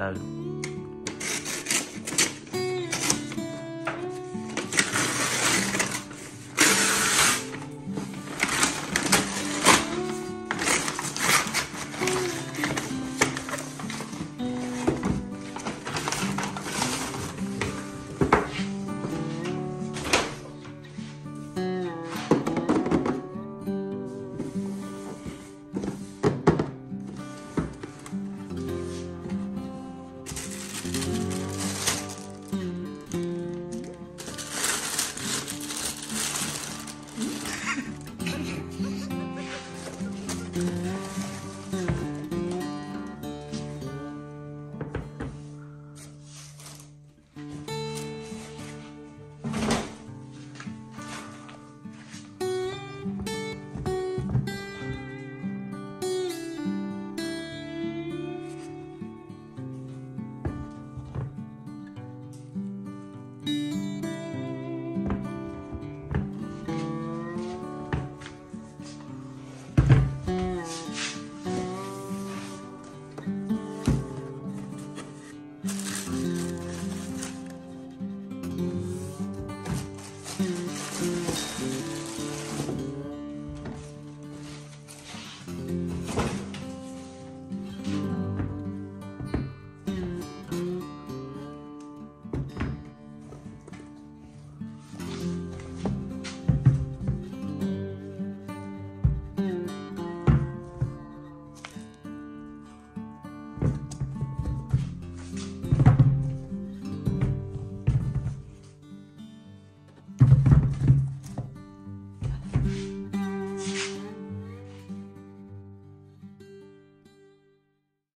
tal thank mm -hmm. you